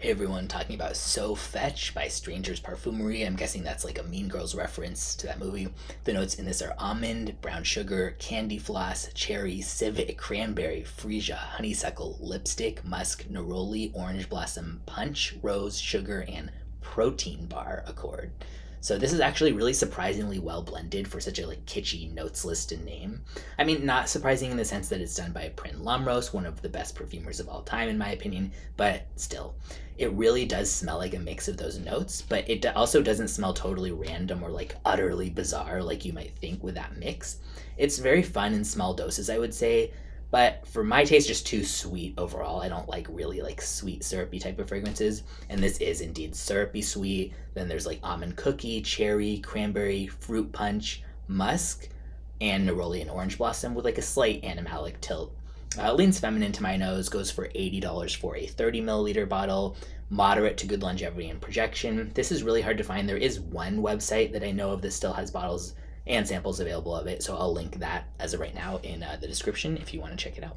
Hey everyone, talking about So Fetch by Strangers Parfumerie. I'm guessing that's like a Mean Girls reference to that movie. The notes in this are almond, brown sugar, candy floss, cherry, civet, cranberry, freesia, honeysuckle, lipstick, musk, neroli, orange blossom, punch, rose, sugar, and protein bar accord. So this is actually really surprisingly well blended for such a like kitschy notes listed name. I mean, not surprising in the sense that it's done by Prin Lomros, one of the best perfumers of all time in my opinion, but still, it really does smell like a mix of those notes, but it also doesn't smell totally random or like utterly bizarre like you might think with that mix. It's very fun in small doses, I would say, but for my taste just too sweet overall. I don't like really like sweet syrupy type of fragrances. And this is indeed syrupy sweet. Then there's like almond cookie cherry cranberry fruit punch musk and neroli and orange blossom with like a slight animalic tilt. Uh, leans feminine to my nose goes for $80 for a 30 milliliter bottle moderate to good longevity and projection. This is really hard to find. There is one website that i know of that still has bottles and samples available of it. So I'll link that as of right now in uh, the description if you want to check it out.